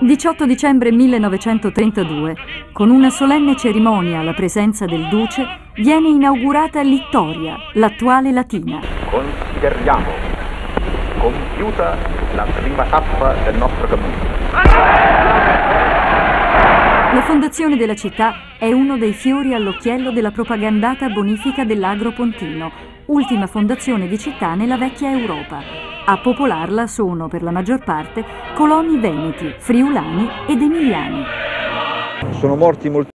18 dicembre 1932, con una solenne cerimonia alla presenza del duce, viene inaugurata Littoria, l'attuale Latina. Consideriamo compiuta la prima tappa del nostro cammino. La fondazione della città è uno dei fiori all'occhiello della propagandata bonifica dell'Agro Pontino, ultima fondazione di città nella vecchia Europa. A popolarla sono per la maggior parte coloni veneti, friulani ed emiliani. Sono morti molti